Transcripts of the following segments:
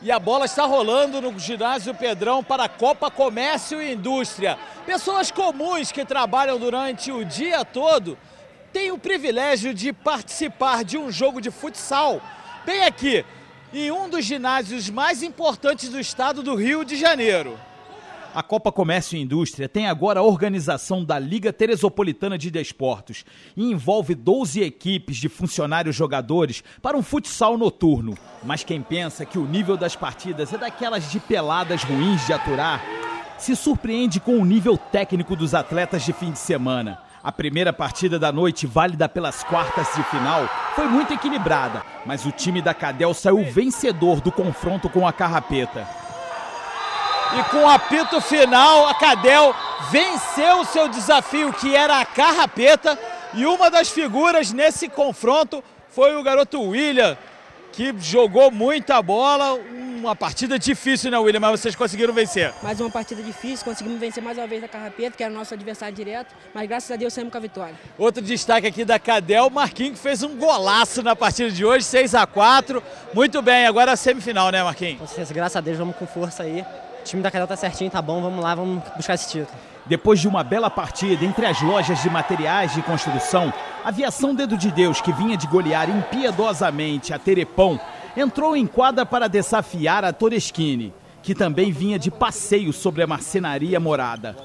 E a bola está rolando no ginásio Pedrão para a Copa Comércio e Indústria. Pessoas comuns que trabalham durante o dia todo têm o privilégio de participar de um jogo de futsal bem aqui, em um dos ginásios mais importantes do estado do Rio de Janeiro. A Copa Comércio e Indústria tem agora a organização da Liga Teresopolitana de Desportos e envolve 12 equipes de funcionários jogadores para um futsal noturno. Mas quem pensa que o nível das partidas é daquelas de peladas ruins de aturar, se surpreende com o nível técnico dos atletas de fim de semana. A primeira partida da noite, válida pelas quartas de final, foi muito equilibrada, mas o time da Cadel saiu vencedor do confronto com a Carrapeta. E com o apito final, a Cadel venceu o seu desafio, que era a Carrapeta. E uma das figuras nesse confronto foi o garoto William, que jogou muita bola. Uma partida difícil, né, William? Mas vocês conseguiram vencer. Mais uma partida difícil, conseguimos vencer mais uma vez a Carrapeta, que era nosso adversário direto, mas graças a Deus saímos com a vitória. Outro destaque aqui da Cadel, Marquinhos que fez um golaço na partida de hoje, 6 a 4 Muito bem, agora a semifinal, né, Marquinhos? Graças a Deus, vamos com força aí. O time da Cadel tá certinho, tá bom, vamos lá, vamos buscar esse título. Depois de uma bela partida entre as lojas de materiais de construção, a aviação Dedo de Deus, que vinha de golear impiedosamente a Terepão, entrou em quadra para desafiar a Toreschini, que também vinha de passeio sobre a marcenaria morada.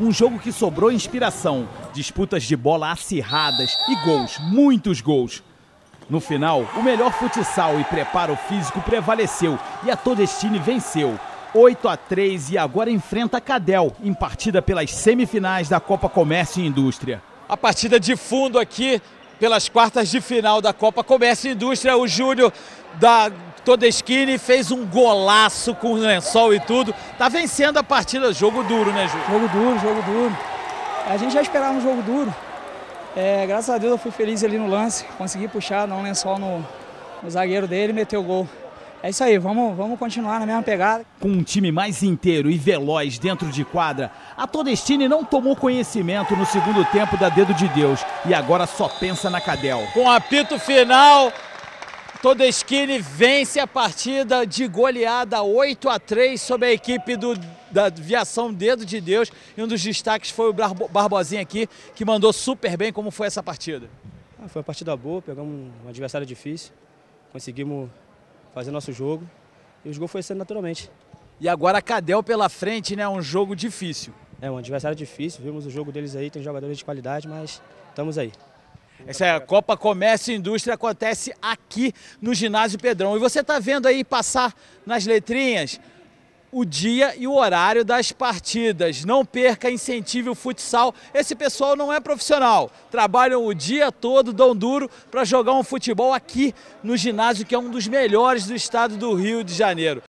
Um jogo que sobrou inspiração, disputas de bola acirradas e gols, muitos gols. No final, o melhor futsal e preparo físico prevaleceu e a Todestine venceu. 8 a 3 e agora enfrenta a Cadel em partida pelas semifinais da Copa Comércio e Indústria. A partida de fundo aqui pelas quartas de final da Copa Comércio e Indústria, o Júnior da Todeschini fez um golaço com lençol e tudo. Tá vencendo a partida, jogo duro, né, Júnior? Jogo duro, jogo duro. A gente já esperava um jogo duro. É, graças a Deus eu fui feliz ali no lance, consegui puxar, dar um lençol no, no zagueiro dele e meter o gol. É isso aí, vamos, vamos continuar na mesma pegada. Com um time mais inteiro e veloz dentro de quadra, a Todestine não tomou conhecimento no segundo tempo da Dedo de Deus e agora só pensa na Cadel. Com apito final, Todestine vence a partida de goleada 8 a 3 sobre a equipe do, da Viação Dedo de Deus. E um dos destaques foi o Barbosinha aqui, que mandou super bem. Como foi essa partida? Ah, foi uma partida boa, pegamos um adversário difícil, conseguimos fazer nosso jogo e os gols foi sendo naturalmente. E agora a Cadel pela frente, né? Um jogo difícil. É, um adversário difícil, vimos o jogo deles aí, tem jogadores de qualidade, mas estamos aí. Essa é a Copa Comércio e Indústria acontece aqui no Ginásio Pedrão. E você está vendo aí passar nas letrinhas o dia e o horário das partidas. Não perca, incentive o futsal. Esse pessoal não é profissional. Trabalham o dia todo, dão duro para jogar um futebol aqui no ginásio, que é um dos melhores do estado do Rio de Janeiro.